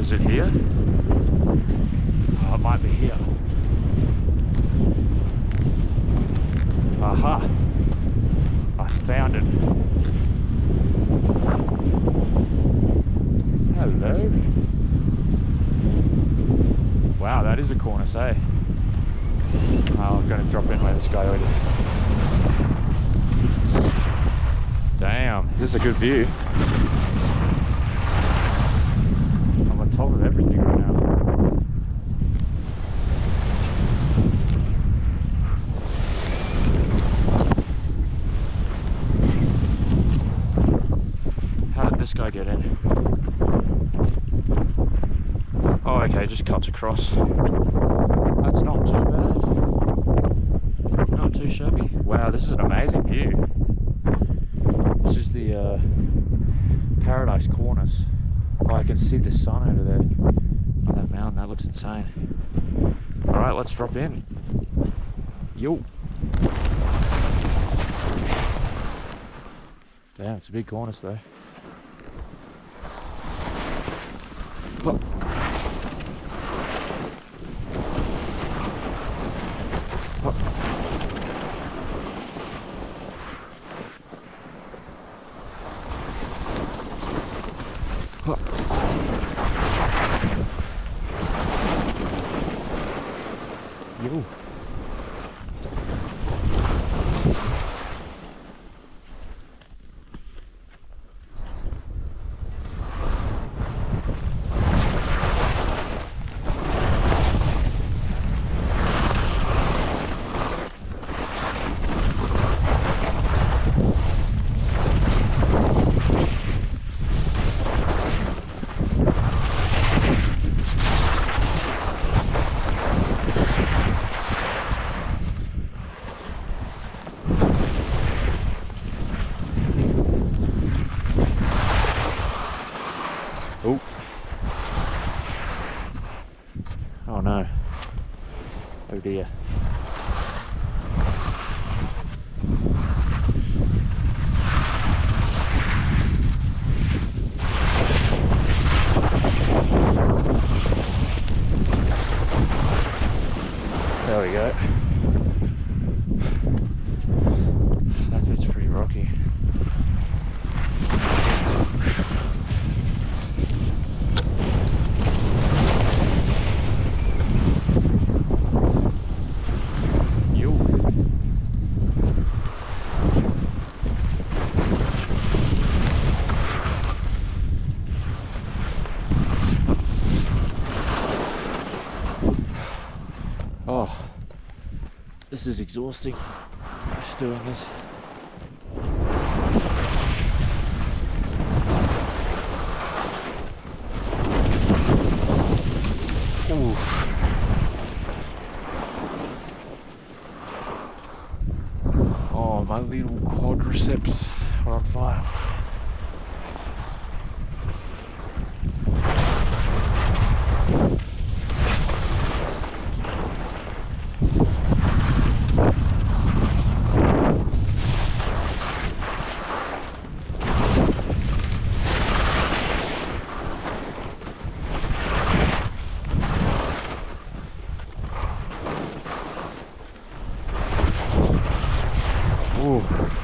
Is it here? Oh, it might be here. Aha! I found it. Hello. Wow, that is a cornice, eh? Oh, I'm to drop in where this guy already. Damn, this is a good view. I'm on top of everything right now. How did this guy get in? Oh, okay, just cuts across. That's not too bad. Not too shabby. Wow, this is an amazing view. This is the uh, Paradise Cornice. Oh, I can see the sun over there on that mountain. That looks insane. Alright, let's drop in. Yo. Damn, it's a big cornice though. Look. Yo. Oh. Oh no. Oh dear. There we go. That bit's pretty rocky. Yo. Oh, this is exhausting. Just doing this. Ooh. Oh, my little quadriceps are on fire. tipo